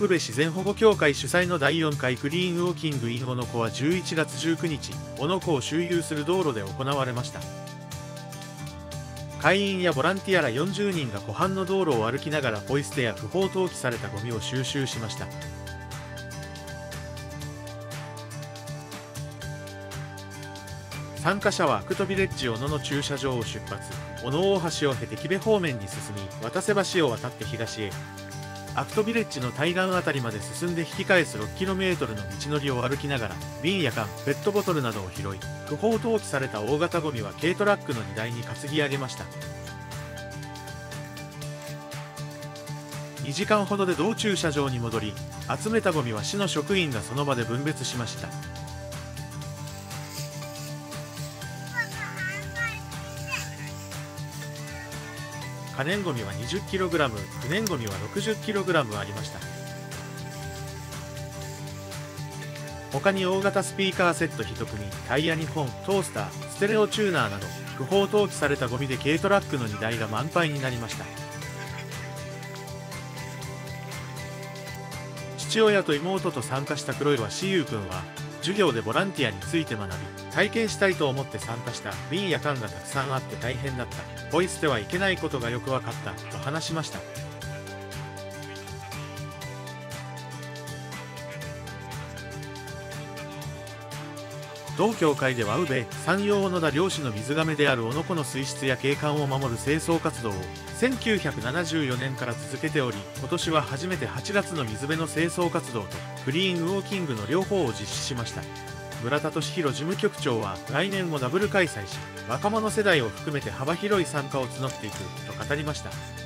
宇部自然保護協会主催の第4回クリーンウォーキング in 小野湖は11月19日、小野湖を周遊する道路で行われました。会員やボランティアら40人が湖畔の道路を歩きながらポイ捨てや不法投棄されたゴミを収集しました。参加者はアクトビレッジ小野の駐車場を出発小野大橋を経て木部方面に進み渡瀬橋を渡って東へアクトビレッジの対岸あたりまで進んで引き返す 6km の道のりを歩きながら瓶や缶ペットボトルなどを拾い不法投棄された大型ゴミは軽トラックの荷台に担ぎ上げました。2時間ほどで道駐車場に戻り集めたゴミは市の職員がその場で分別しました。可燃ごみは 20kg 不燃ごみは 60kg ありました。他に大型スピーカーセット1組タイヤ2本トースターステレオチューナーなど不法投棄されたゴミで軽トラックの荷台が満杯になりました。父親と妹と参加した黒岩しゆうくんは授業でボランティアについて学び体験したいと思って参加した瓶や缶がたくさんあって大変だった。ポイ捨てはいけないことがよく分かったと話しました。同協会では宇部山陽小野田漁師の水がめである小野湖の水質や景観を守る清掃活動を1974年から続けており今年は初めて8月の水辺の清掃活動とクリーンウォーキングの両方を実施しました。村田俊弘事務局長は来年もダブル開催し若者世代を含めて幅広い参加を募っていくと語りました。